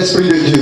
Nous l'Esprit de Dieu.